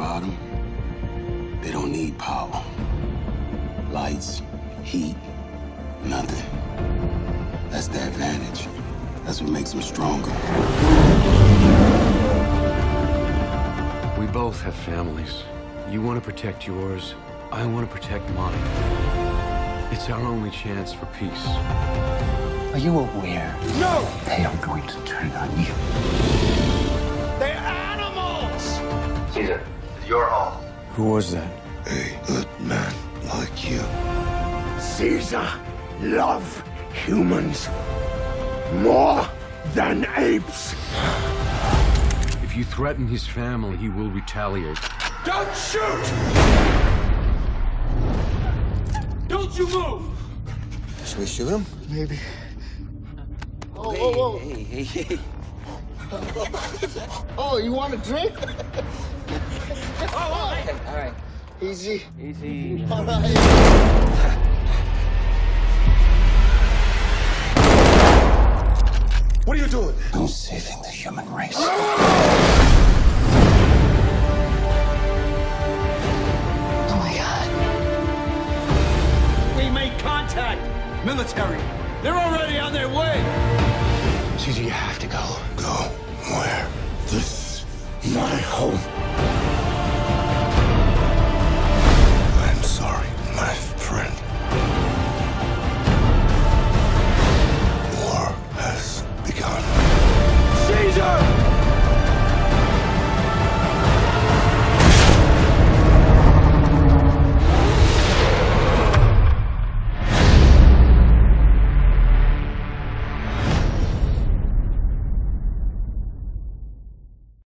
about them, they don't need power. Lights, heat, nothing. That's the advantage. That's what makes them stronger. We both have families. You want to protect yours. I want to protect mine. It's our only chance for peace. Are you aware? No! They are going to turn on you. Caesar, it's your home. Who was that? A good man like you. Caesar love humans more than apes. If you threaten his family, he will retaliate. Don't shoot! Don't you move! Should we shoot him? Maybe. Oh, whoa, whoa. Hey, hey, hey. Oh, you want a drink? Oh, oh, All right. Easy. Easy. All right. What are you doing? I'm saving the human race. Oh my god. We made contact! Military! They're already on their way! Caesar, you have to go. Go where? This my home.